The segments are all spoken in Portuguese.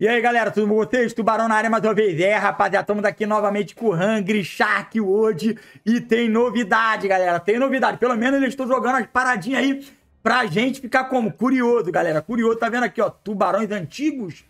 E aí, galera, tudo bom com vocês? Tubarão na área mais uma vez. É, rapaziada, estamos aqui novamente com o Hungry Shark hoje. E tem novidade, galera. Tem novidade. Pelo menos eles estão jogando as paradinhas aí pra gente ficar como? Curioso, galera. Curioso. Tá vendo aqui, ó? Tubarões antigos,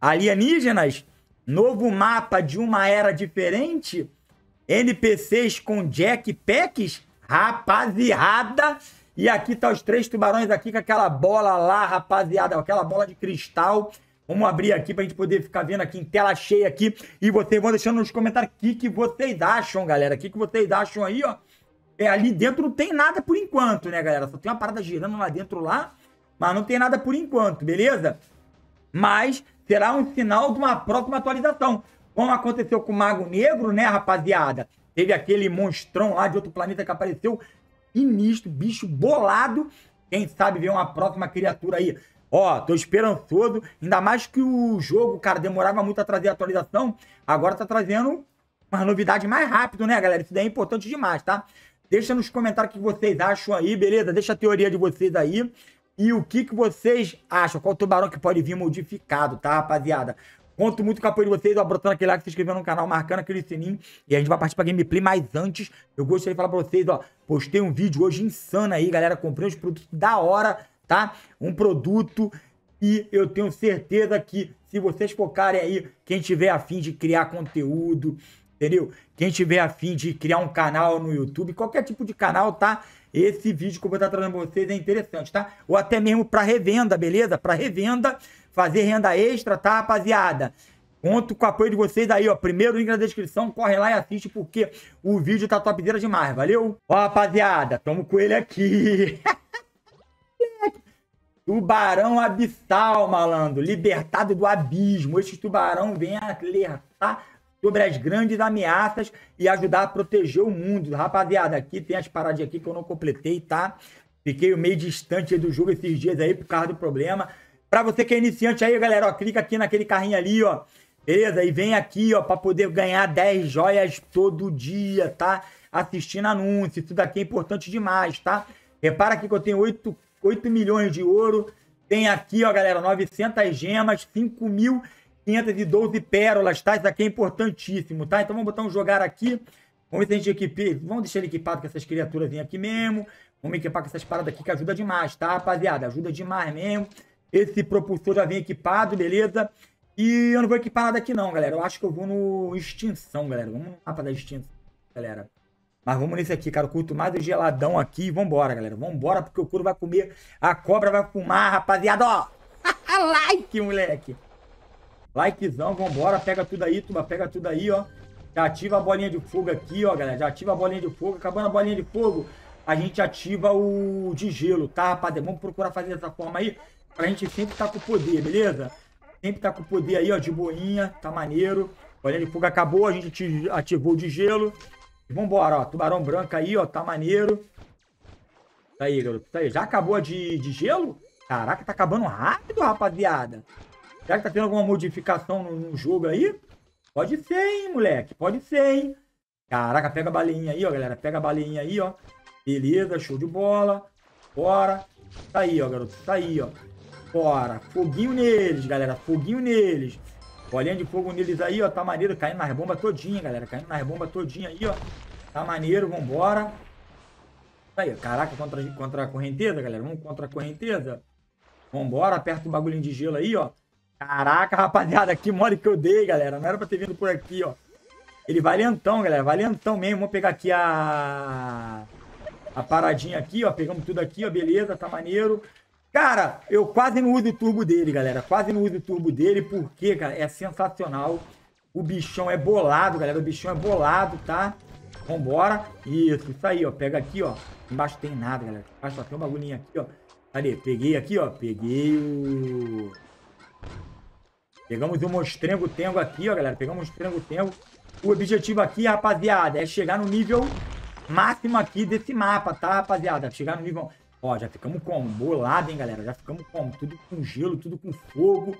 alienígenas, novo mapa de uma era diferente, NPCs com Jack Packs, rapaziada. E aqui tá os três tubarões aqui com aquela bola lá, rapaziada. Aquela bola de cristal. Vamos abrir aqui pra gente poder ficar vendo aqui em tela cheia aqui. E vocês vão deixando nos comentários o que, que vocês acham, galera. O que, que vocês acham aí, ó. É, ali dentro não tem nada por enquanto, né, galera? Só tem uma parada girando lá dentro lá. Mas não tem nada por enquanto, beleza? Mas será um sinal de uma próxima atualização. Como aconteceu com o Mago Negro, né, rapaziada? Teve aquele monstrão lá de outro planeta que apareceu sinistro, bicho bolado. Quem sabe ver uma próxima criatura aí Ó, tô esperançoso. Ainda mais que o jogo, cara, demorava muito a trazer a atualização. Agora tá trazendo uma novidade mais rápido, né, galera? Isso daí é importante demais, tá? Deixa nos comentários o que vocês acham aí, beleza? Deixa a teoria de vocês aí. E o que, que vocês acham? Qual tubarão que pode vir modificado, tá, rapaziada? Conto muito com o apoio de vocês, ó, brotando aquele like, se inscrevendo no canal, marcando aquele sininho. E a gente vai partir pra gameplay, mas antes, eu gostaria de falar pra vocês, ó, postei um vídeo hoje insano aí, galera, comprei uns produtos da hora tá? Um produto e eu tenho certeza que se vocês focarem aí, quem tiver afim de criar conteúdo, entendeu? Quem tiver afim de criar um canal no YouTube, qualquer tipo de canal, tá? Esse vídeo que eu vou estar trazendo pra vocês é interessante, tá? Ou até mesmo para revenda, beleza? Para revenda, fazer renda extra, tá, rapaziada? Conto com o apoio de vocês aí, ó. Primeiro link na descrição, corre lá e assiste porque o vídeo tá topzera demais, valeu? Ó, rapaziada, tamo com ele aqui. Tubarão abissal, malandro, libertado do abismo. Este tubarão vem alertar sobre as grandes ameaças e ajudar a proteger o mundo. Rapaziada, aqui tem as paradinhas aqui que eu não completei, tá? Fiquei meio distante do jogo esses dias aí por causa do problema. Pra você que é iniciante aí, galera, ó, clica aqui naquele carrinho ali, ó. Beleza? E vem aqui, ó, pra poder ganhar 10 joias todo dia, tá? Assistindo anúncio. Isso daqui é importante demais, tá? Repara aqui que eu tenho 8 8 milhões de ouro. Tem aqui, ó, galera, 900 gemas, 5.512 pérolas, tá? Isso aqui é importantíssimo, tá? Então vamos botar um jogar aqui. Vamos ver se a gente equipe. Vamos deixar ele equipado com essas criaturas aqui mesmo. Vamos equipar com essas paradas aqui que ajuda demais, tá, rapaziada? Ajuda demais mesmo. Esse propulsor já vem equipado, beleza? E eu não vou equipar nada aqui não, galera. Eu acho que eu vou no extinção, galera. Vamos no mapa da extinção, galera. Mas vamos nesse aqui, cara. Eu curto mais o geladão aqui. Vambora, galera. Vambora, porque o couro vai comer. A cobra vai fumar, rapaziada. Ó, like, moleque. Likezão, vambora. Pega tudo aí, tuba. Pega tudo aí, ó. Já ativa a bolinha de fogo aqui, ó, galera. Já ativa a bolinha de fogo. Acabando a bolinha de fogo, a gente ativa o de gelo, tá, rapaziada? Vamos procurar fazer dessa forma aí. Pra gente sempre tá com poder, beleza? Sempre tá com poder aí, ó, de boinha. Tá maneiro. Bolinha de fogo acabou, a gente ativou o de gelo. Vambora, ó. Tubarão branco aí, ó. Tá maneiro. Tá aí, garoto. Tá aí. Já acabou a de, de gelo? Caraca, tá acabando rápido, rapaziada. Será que tá tendo alguma modificação no, no, jogo aí? Pode ser, hein, moleque. Pode ser, hein. Caraca, pega a baleinha aí, ó, galera. Pega a baleinha aí, ó. Beleza, show de bola. Bora. Tá aí, ó, garoto. Tá aí, ó. Bora. Foguinho neles, galera. Foguinho neles. Bolinha de fogo neles aí, ó. Tá maneiro. Caindo nas bombas todinha, galera. Caindo nas bombas todinha aí, ó. Tá maneiro. Vambora. Aí, caraca, contra, contra a correnteza, galera. Vamos contra a correnteza. Vambora. Aperta o bagulhinho de gelo aí, ó. Caraca, rapaziada. Que mole que eu dei, galera. Não era pra ter vindo por aqui, ó. Ele valentão, galera. Valentão mesmo. Vamos pegar aqui a... A paradinha aqui, ó. Pegamos tudo aqui, ó. Beleza, tá maneiro. Cara, eu quase não uso o turbo dele, galera. Quase não uso o turbo dele, porque, cara, é sensacional. O bichão é bolado, galera. O bichão é bolado, tá? Vambora. Isso, isso aí, ó. Pega aqui, ó. Embaixo tem nada, galera. Embaixo só tem um bagulhinho aqui, ó. Cadê? Peguei aqui, ó. Peguei o... Pegamos o mostrengo-tengo aqui, ó, galera. Pegamos o mostrengo-tengo. O objetivo aqui, rapaziada, é chegar no nível máximo aqui desse mapa, tá, rapaziada? Chegar no nível... Ó, já ficamos como? Bolado, hein, galera? Já ficamos como? Tudo com gelo, tudo com fogo.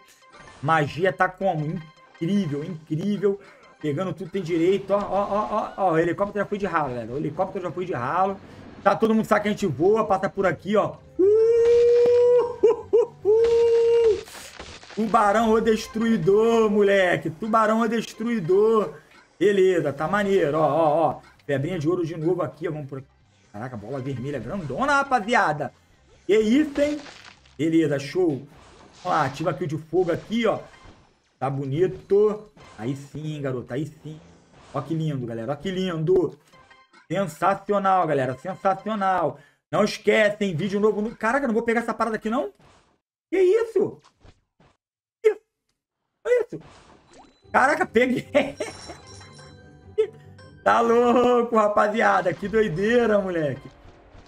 Magia tá como? Incrível, incrível. Pegando tudo tem direito. Ó, ó, ó, ó, ó. O helicóptero já foi de ralo, galera. O helicóptero já foi de ralo. Tá, todo mundo sabe que a gente voa, passa por aqui, ó. Uh, Tubarão o destruidor, moleque. Tubarão o destruidor. Beleza, tá maneiro. Ó, ó, ó. Febrinha de ouro de novo aqui. Vamos por... Caraca, bola vermelha grandona, rapaziada. Que isso, hein? Beleza, show. Vamos lá, ativa aqui de fogo aqui, ó. Tá bonito. Aí sim, garoto, aí sim. Ó que lindo, galera, ó que lindo. Sensacional, galera, sensacional. Não esquecem, vídeo novo. No... Caraca, não vou pegar essa parada aqui, não? Que isso? Que isso? Caraca, peguei. tá louco, rapaziada. Que doideira, moleque.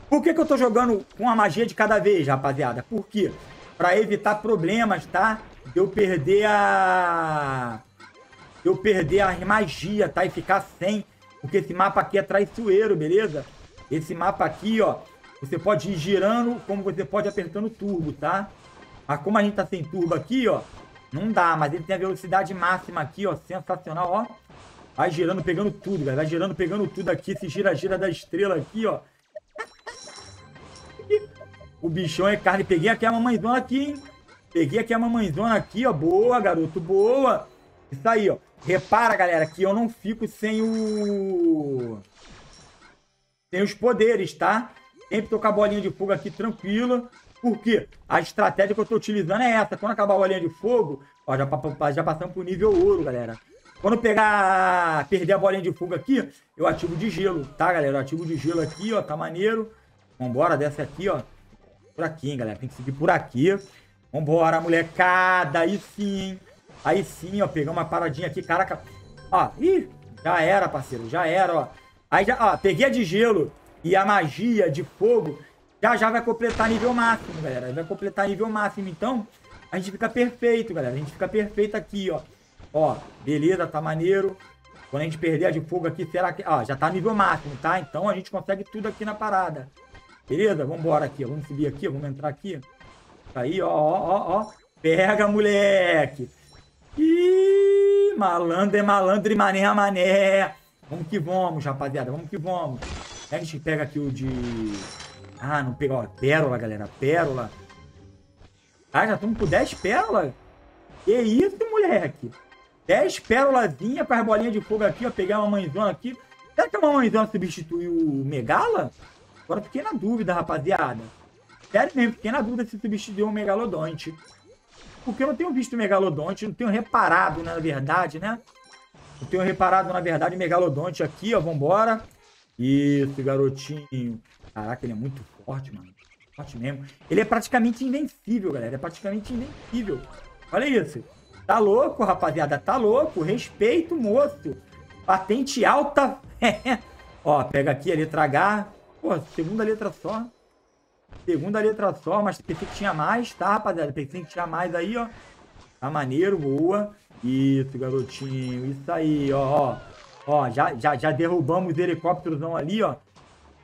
Por que, que eu tô jogando com a magia de cada vez, rapaziada? Por quê? Pra evitar problemas, tá? Eu perder a... Eu perder a magia, tá? E ficar sem. Porque esse mapa aqui é traiçoeiro, beleza? Esse mapa aqui, ó. Você pode ir girando, como você pode apertando turbo, tá? Mas como a gente tá sem turbo aqui, ó. Não dá, mas ele tem a velocidade máxima aqui, ó. Sensacional, ó. Vai girando, pegando tudo, galera. Vai girando, pegando tudo aqui. Esse gira-gira da estrela aqui, ó. O bichão é carne. Peguei aqui a mamãezona aqui, hein? Peguei aqui a mamãezona aqui, ó. Boa, garoto. Boa. Isso aí, ó. Repara, galera, que eu não fico sem o... Sem os poderes, tá? Sempre tô com a bolinha de fogo aqui tranquila. Porque a estratégia que eu tô utilizando é essa. Quando acabar a bolinha de fogo, ó, já, já passamos pro nível ouro, galera. Quando pegar, perder a bolinha de fogo aqui, eu ativo de gelo, tá, galera? Eu ativo de gelo aqui, ó, tá maneiro. Vambora, desce aqui, ó. Por aqui, hein, galera. Tem que seguir por aqui. Vambora, molecada. Aí sim, Aí sim, ó. Pegar uma paradinha aqui. Caraca. Ó, ih, já era, parceiro. Já era, ó. Aí já, ó, peguei a de gelo e a magia de fogo. Já já vai completar nível máximo, galera. Vai completar nível máximo. Então, a gente fica perfeito, galera. A gente fica perfeito aqui, ó. Ó, beleza, tá maneiro. Quando a gente perder a de fogo aqui, será que... Ó, já tá nível máximo, tá? Então a gente consegue tudo aqui na parada. Beleza? Vambora aqui, ó. Vamos subir aqui. Vamos entrar aqui. Aí, ó, ó, ó, ó. Pega, moleque. Ih, malandro é malandro e mané é mané. Vamos que vamos, rapaziada. Vamos que vamos. A gente pega aqui o de... Ah, não pegou. Pérola, galera. Pérola. Ah, já estamos com 10 pérolas? Que isso, moleque? 10 pérolazinhas com as bolinhas de fogo aqui, ó. Pegar uma mãezona aqui. Será que a mãezona substituiu o Megala? Agora fiquei na dúvida, rapaziada. Sério mesmo, fiquei na dúvida se substituiu o Megalodonte. Porque eu não tenho visto o Megalodonte, não tenho reparado, né, na verdade, né? Não tenho reparado, na verdade, o Megalodonte aqui, ó. Vambora. Isso, garotinho. Caraca, ele é muito forte, mano. Forte mesmo. Ele é praticamente invencível, galera. É praticamente invencível. Olha isso. Tá louco, rapaziada. Tá louco. Respeito, moço. Patente alta. Ó, pega aqui a letra H. Pô, segunda letra só. Segunda letra só, mas pensei que tinha mais, tá, rapaziada? Pensei que tinha mais aí, ó. Tá maneiro, boa. Isso, garotinho. Isso aí, ó, ó. Ó, já, já, já derrubamos os helicópteros ali, ó.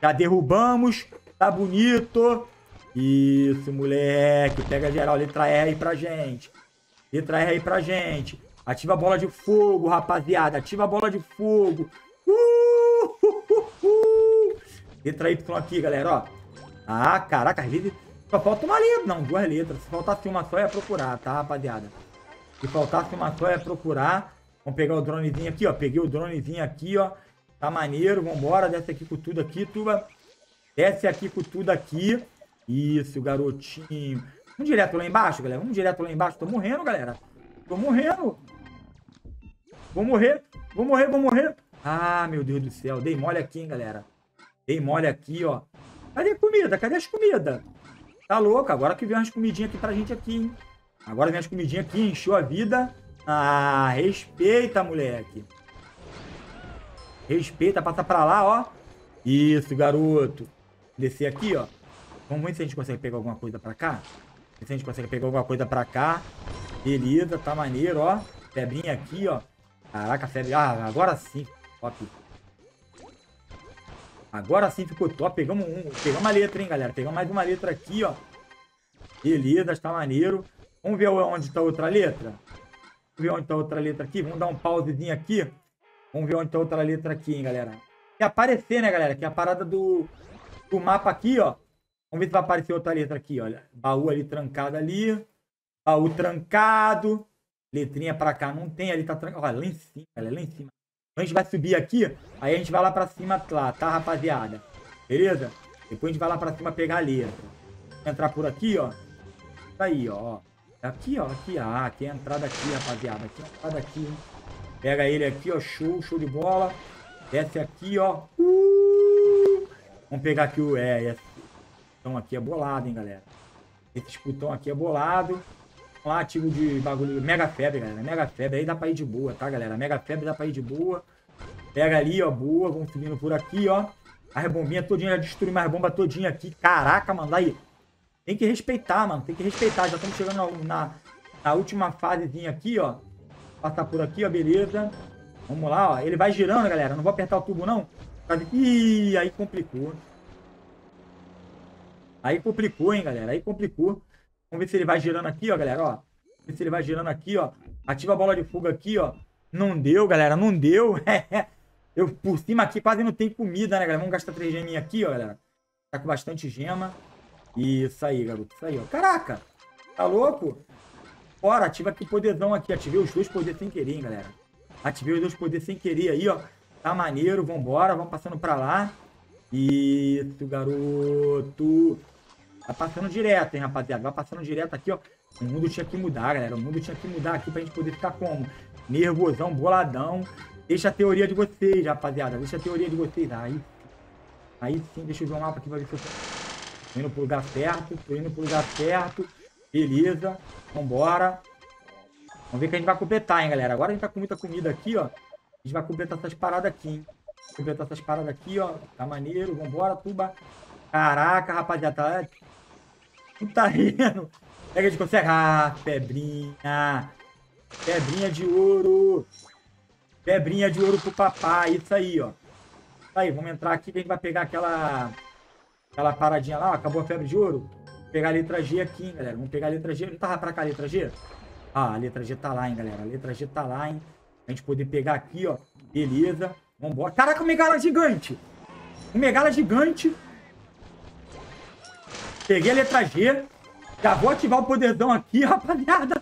Já derrubamos. Tá bonito. Isso, moleque. Pega geral. Letra R pra gente. Letra R aí pra gente. Ativa a bola de fogo, rapaziada. Ativa a bola de fogo. Uh, uh, uh. Letra Y aqui, galera, ó. Ah, caraca, às vezes só falta uma letra. Não, duas letras. Se faltasse uma só, é procurar, tá, rapaziada? Se faltasse uma só, é procurar. Vamos pegar o dronezinho aqui, ó. Peguei o dronezinho aqui, ó. Tá maneiro. Vambora. Desce aqui com tudo aqui, tuba. Desce aqui com tudo aqui. Isso, garotinho. Vamos direto lá embaixo, galera. Vamos direto lá embaixo. Tô morrendo, galera. Tô morrendo. Vou morrer. Vou morrer, vou morrer. Ah, meu Deus do céu. Dei mole aqui, hein, galera. Dei mole aqui, ó. Cadê a comida? Cadê as comidas? Tá louco? Agora que vem umas comidinhas aqui pra gente aqui, hein? Agora vem as comidinhas aqui, encheu a vida. Ah, respeita, moleque. Respeita, passa pra lá, ó. Isso, garoto. Descer aqui, ó. Vamos ver se a gente consegue pegar alguma coisa pra cá. Se a gente consegue pegar alguma coisa pra cá. Beleza, tá maneiro, ó. Febrinha aqui, ó. Caraca, febre. Ah, agora sim. Top. Agora sim ficou top. Pegamos, um, pegamos uma letra, hein, galera. Pegamos mais uma letra aqui, ó. Beleza, está maneiro. Vamos ver onde está outra letra. Vamos ver onde está outra letra aqui. Vamos dar um pausezinho aqui. Vamos ver onde está outra letra aqui, hein, galera. Que aparecer, né, galera? Que é a parada do, do mapa aqui, ó. Vamos ver se vai aparecer outra letra aqui, olha. Baú ali trancado ali. Baú trancado. Letrinha pra cá não tem, ali tá trancado. Olha, lá em cima, galera, lá em cima. Então a gente vai subir aqui, aí a gente vai lá pra cima lá, tá, rapaziada? Beleza? Depois a gente vai lá pra cima pegar a letra. Entrar por aqui, ó. Tá aí, ó. Aqui, ó. Aqui, ah, aqui é a entrada aqui, rapaziada. Aqui é a entrada aqui, hein? Pega ele aqui, ó. Show, show de bola. Desce aqui, ó. Uh! Vamos pegar aqui o... É, esse putão aqui é bolado, hein, galera. Esse aqui é bolado. Lá, ativo de bagulho. Mega febre, galera. Mega febre. Aí dá pra ir de boa, tá, galera? Mega febre dá pra ir de boa. Pega ali, ó. Boa. Vamos subindo por aqui, ó. A rebombinha todinha. Já destruí mais bomba todinha aqui. Caraca, mano. Aí. Tem que respeitar, mano. Tem que respeitar. Já estamos chegando na, na, na última fasezinha aqui, ó. Passar por aqui, ó. Beleza. Vamos lá, ó. Ele vai girando, galera. Não vou apertar o tubo, não. Ih, aí complicou. Aí complicou, hein, galera. Aí complicou. Vamos ver se ele vai girando aqui, ó, galera, ó. Vamos ver se ele vai girando aqui, ó. Ativa a bola de fuga aqui, ó. Não deu, galera. Não deu. Eu, por cima aqui, quase não tem comida, né, galera? Vamos gastar 3 geminhas aqui, ó, galera. Tá com bastante gema. Isso aí, garoto. Isso aí, ó. Caraca! Tá louco? Bora, ativa aqui o poderzão aqui. Ativei os dois poderes sem querer, hein, galera. Ativei os dois poderes sem querer aí, ó. Tá maneiro. Vambora. Vamos passando pra lá. Isso, garoto. Tá passando direto, hein, rapaziada. Vai passando direto aqui, ó. O mundo tinha que mudar, galera. O mundo tinha que mudar aqui pra gente poder ficar como? Nervosão, boladão. Deixa a teoria de vocês, rapaziada. Deixa a teoria de vocês. Aí, aí sim, deixa eu ver o mapa aqui pra ver se eu tô indo pro lugar certo. Tô indo pro lugar certo. Beleza. Vambora. Vamos ver que a gente vai completar, hein, galera. Agora a gente tá com muita comida aqui, ó. A gente vai completar essas paradas aqui, hein. Completar essas paradas aqui, ó. Tá maneiro. Vambora, tuba. Caraca, rapaziada. Tá... Não tá rindo. Será que a gente consegue? Ah, pedrinha. Pedrinha de ouro. Pedrinha de ouro pro papai. Isso aí, ó. Isso aí, vamos entrar aqui que a gente vai pegar aquela... Aquela paradinha lá, ó. Acabou a febre de ouro. Vou pegar a letra G aqui, hein, galera. Vamos pegar a letra G. Não tava pra cá a letra G? Ah, a letra G tá lá, hein, galera. A letra G tá lá, hein. A gente poder pegar aqui, ó. Beleza. Vambora. Caraca, o Megala gigante. O Megala gigante. Peguei a letra G. Já vou ativar o poderzão aqui, rapaziada.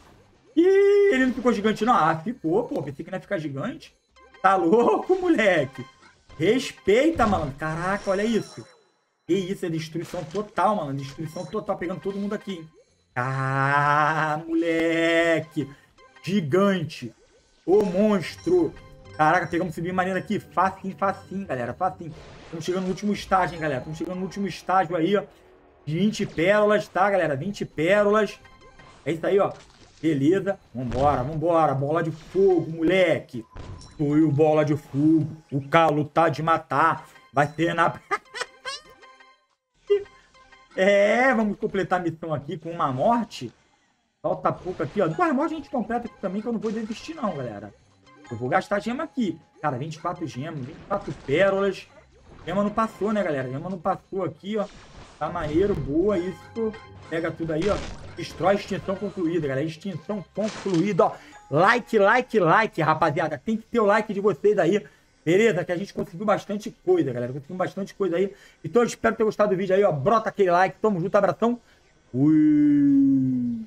Ih, ele não ficou gigante, não. Ah, ficou, pô. Pensei que não ia ficar gigante. Tá louco, moleque. Respeita, mano. Caraca, olha isso. Que isso, é destruição total, mano. Destruição total, pegando todo mundo aqui. Ah, moleque. Gigante. O monstro. Caraca, pegamos subir maneira aqui. Facinho, facinho, galera. Facinho. Estamos chegando no último estágio, hein, galera. Estamos chegando no último estágio aí, ó. 20 pérolas, tá, galera? 20 pérolas. É isso aí, ó. Beleza. Vambora, vambora. Bola de fogo, moleque. O bola de fogo. O calo tá de matar. Vai ter na... é, vamos completar a missão aqui com uma morte. Falta pouco aqui, ó. Com a morte a gente completa aqui também, que eu não vou desistir não, galera. Eu vou gastar gema aqui. Cara, 24 gemas, 24 pérolas. Gema não passou, né, galera? Gema não passou aqui, ó. Tá maneiro, boa, isso. Pega tudo aí, ó. Destrói extinção concluída, galera. Extinção concluída, ó. Like, like, like, rapaziada. Tem que ter o like de vocês aí. Beleza? Que a gente conseguiu bastante coisa, galera. Conseguiu bastante coisa aí. Então eu espero ter gostado do vídeo aí, ó. Brota aquele like. Tamo junto, abração. Fui.